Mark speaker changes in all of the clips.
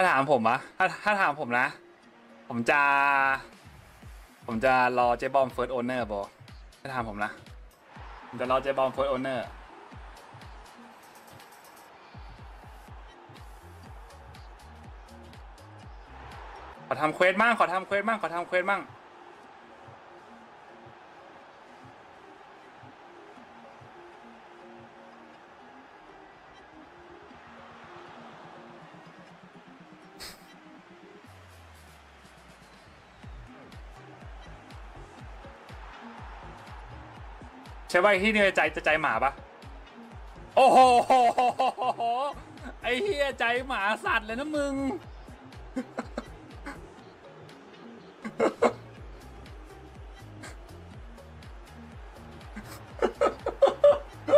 Speaker 1: ถ้าถามผมอะถ้าถ้าถามผมนะ ผมจะ ผมจะรอเจบอม first owner bro ถ้าถามผมนะ ผมจะรอเจบอม first owner ขอทำ quest บ้างขอทำ quest บ้างขอทำ quest บ้าง ใช่ว่าไอ้ที่นี่ใจจะใจหมาปะโอ้โหไอ้เฮียใจหมาสัตว์เลยนะมึง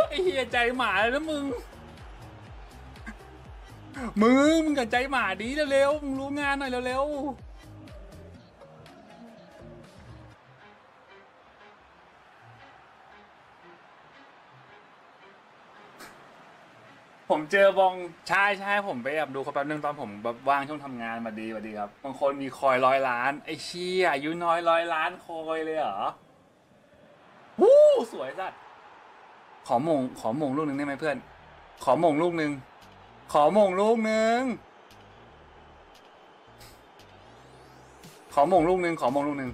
Speaker 1: ไอ้เฮียใจหมาเลยนะมึง มึงมึงกับใจหมาดีเร็วๆมึงรู้งานหน่อยเร็วๆ ผมเจอบองใช่ใช่ผมไปแบบดูเขาแป๊บนึงตอนผมแบบว่างช่วงทำงานมาดีมาดีครับบางคนมีคอยร้อยล้านไอ้เชี่ยอายุน้อยร้อยล้านคอยเลยเหรอวู้สวยสัตว์ขอมงขอมงลูกนึงได้ไหมเพื่อน ขอมงลูกนึง ขอมงลูกนึง ขอมงลูกนึง ขอมงลูกนึง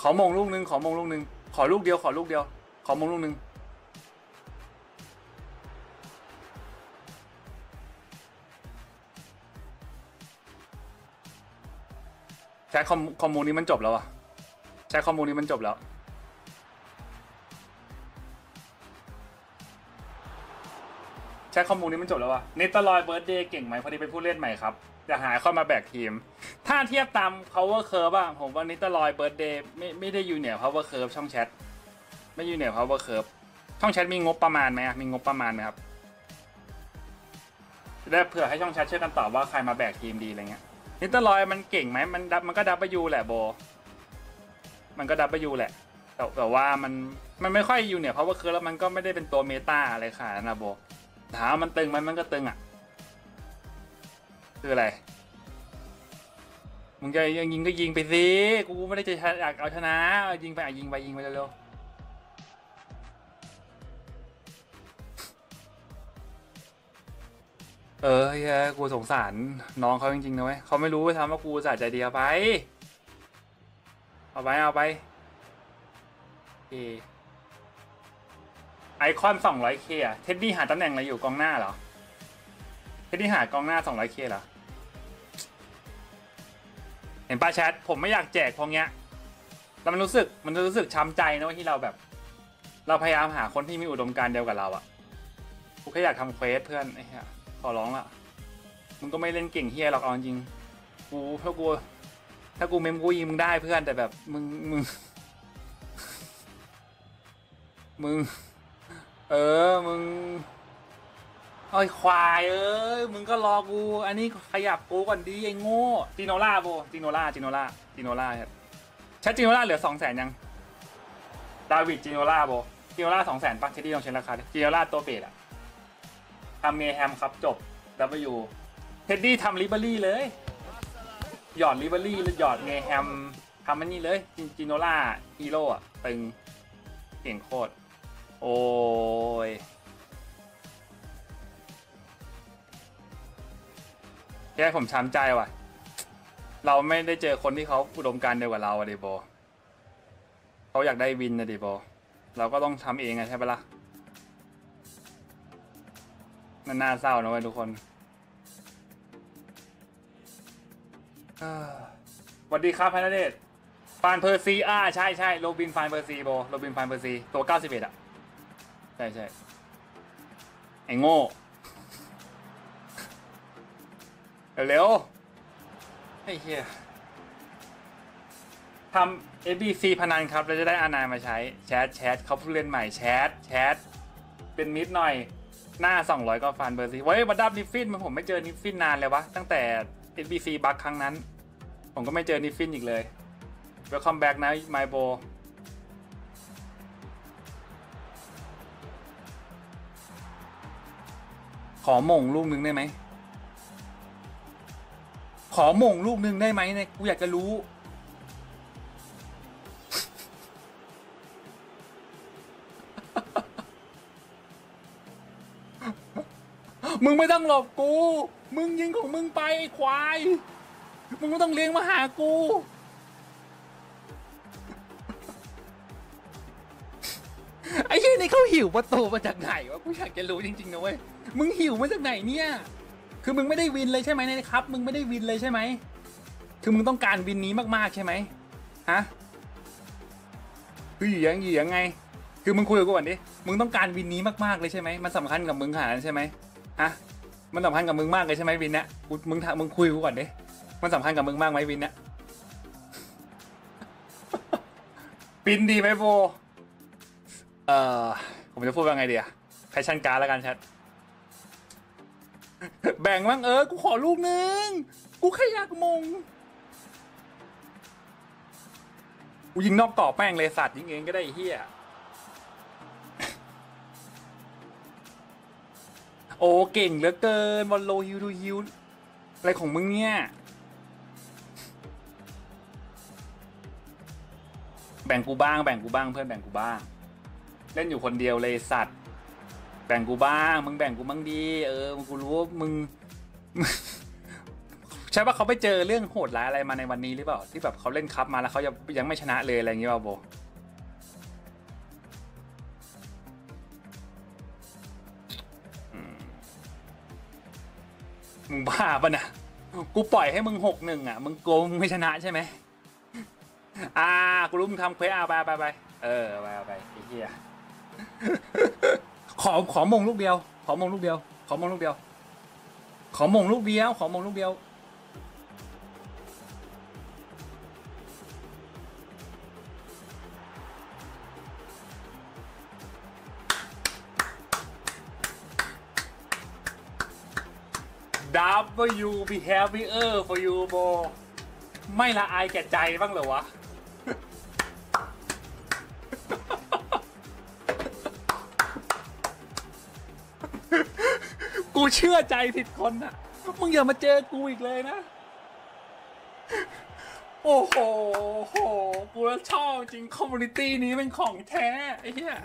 Speaker 1: ขอมงลูกนึง ขอมงลูกนึง ขอลูกเดียว ขอลูกเดียว ขอมงลูกนึง ใช้ commu commu นี้มันจบแล้วอะใช้ commu นี้มันจบแล้ว ใช้ commu นี้มันจบแล้วอะเนตลอย birthday เก่งไหมพอดีเป็นผู้เล่นใหม่ครับจะหาเข้ามาแบกทีม ถ้าเทียบตาม power curve อะผมว่าเนตลอย birthday ไม่ไม่ได้อยู่เหนือ power curve ช่องแชทไม่อยู่เหนือ power curve ช่องแชทมีงบประมาณไหมมีงบประมาณไหมครับได้เผื่อให้ช่องแชทช่วยกันตอบว่าใครมาแบกทีมดีอะไรเงี้ย นิตอร์ลอยมันเก่งไหมมันดับมันก็ดับไปยูแหละโบ มันก็ดับไปยูแหละ แต่แต่ว่ามันมันไม่ค่อยอยู่เนี่ยเพราะว่าคือแล้วมันก็ไม่ได้เป็นตัวเมตาอะไรขนาดนะโบถามมันตึงไหมมันก็ตึงอะ คืออะไรมึงจะยิงก็ยิงไปสิกูไม่ได้จะอยากเอาชนะเอายิงไปอะยิงไปยิงไปเร็วๆ เออเฮียกูสงสารน้องเขาจริงๆนะเว้ยเขาไม่รู้ว่าทำว่ากูสาใจเดียวไป เอาไปเอาไปโอไอคอน 200k อะเท็ดดี้หาตำแหน่งอะไรอยู่กองหน้าเหรอ เท็ดดี้หากองหน้า 200k เหรอ เห็นป้าแชทผมไม่อยากแจกพวกเนี้ยแต่มันรู้สึกมันรู้สึกช้ำใจนะว่าที่เราแบบ เราพยายามหาคนที่มีอุดมการณ์เดียวกับเราอะกูแค่อยากทำ quest เพื่อนไอ้เหี้ย ขอร้องละมึงก็ไม่เล่นเก่งเฮียหรอกเอาจริงกูถ้ากูถ้ากูเมมกูยิงมึงได้เพื่อนแต่แบบมึงมึงมึง เออ มึงไอ้ควายเอ้ยมึงก็รอกู อันนี้ขยับกูก่อนดีไอ้โง่ Ginola bro Ginola Ginola Ginola ครับใช้ Ginola เหลือสองแสนยัง David Ginola bro Ginola สองแสนปะเทดดี้ลองเช็คราคาดิ Ginola ตัว base อะ ทำเมแฮมครับจบ W เท็ดดี้ทำริเบรี่เลย หยอดริเบรี่หรือหยอดเมแฮมทำมันนี่เลยจิ Ginolaฮีโร่อะตึงเก่งโคตร โอ้ยแค่ผมช้ำใจว่ะ เราไม่ได้เจอคนที่เขาอุดมการณ์เดียวกับเราอะดิโบเขาอยากได้วินนะดิโบเราก็ต้องทำเองอะใช่ปะล่ะ มันน่าเศร้านะเว้ยทุกคนสวัสดีครับพนเดชฟานเพอร์ซีอ่าใช่ใช่โรบินฟานเพอร์ซีโบโรบินฟานเพอร์ซีตัว91อะ ใช่ใช่ไอ้โง่ เร็วๆไอ้เหี้ยทำ ABC พนันครับแล้วจะได้อานายมาใช้ แชทแชทเขาผู้เล่นใหม่แชทแชทเป็นมิดหน่อย หน้า 200 ก็ฟันเบอร์ซีไว้ยบัดดับนิฟฟินมันผมไม่เจอนิฟฟินนานเลยวะ ตั้งแต่ NBC บัคครั้งนั้น ผมก็ไม่เจอนิฟฟินอีกเลย Welcome back นะ My Bo ขอหม่งลูกนึงได้ไหม ขอหม่งลูกหนึ่งได้ไหมเนี่ย กูอยากจะรู้ มึงไม่ต้องหลบกู มึงยิงของมึงไปไอ้ควาย มึงไม่ต้องเลี้ยงมาหากู ไอ้เหี้ยนี่เขาหิวประตูมาจากไหนวะ กูอยากจะรู้จริงๆนะเว้ย มึงหิวมาจากไหนเนี่ย คือมึงไม่ได้วินเลยใช่ไหมนะครับ มึงไม่ได้วินเลยใช่ไหม คือมึงต้องการวินนี้มากๆใช่ไหมฮะ คืออยู่ยังอยู่ยังไง คือมึงคุยกับกูก่อนดิ มึงต้องการวินนี้มากๆเลยใช่ไหม มันสำคัญกับมึงขนาดนั้นใช่ไหม ฮะมันสำคัญกับมึงมากเลยใช่ไหมวินเนี้ยมึงมึงคุยกูก่อนดิมันสำคัญกับมึงมากไหมวินเนี้ยปินดีไหมโบเอ่อผมจะพูดว่าไงดีอะแฟชั่นการ์ดแล้วกันแชทแบ่งบ้างเออ กูขอลูกนึง กูแค่อยากมง กูยิงนอกกรอบแม่งเลยสัตว์ยิงเองก็ได้เฮีย โอ้เก่งเหลือเกินบอลโลฮิวดูฮิวอะไรของมึงเนี่ย แบ่งกูบ้างแบ่งกูบ้างเพื่อนแบ่งกูบ้าง เล่นอยู่คนเดียวเลยสัตว์ แบ่งกูบ้างมึงแบ่งกูบ้างดี เออมึงกูรู้ว่ามึงใช่ป่ะเขาไปเจอเรื่องโหดร้ายอะไรมาในวันนี้หรือเปล่าที่แบบเขาเล่นคัพมาแล้วเขายังยังไม่ชนะเลยอะไรอย่างเงี้ยป่าโบ มึงบ้าปะนะกูปล่อยให้มึงหกหนึ่งอะ มึงโกงมึงไม่ชนะใช่ไหมอ่ากูรู้มึงทำเควสอะไปไปไปเออไปไปไอ้เหี้ยขอขอมงลูกเดียว ขอมงลูกเดียว ขอมงลูกเดียว ขอมงลูกเดียว ขอมงลูกเดียว W be happier for you bro ไม่ละอายแก่ใจบ้างเหรอวะ กูเชื่อใจผิดคนอะ มึงอย่ามาเจอกูอีกเลยนะ โอ้โหโหกูแล้วชอบจริง community นี้เป็นของแท้ ไอ้เหี้ย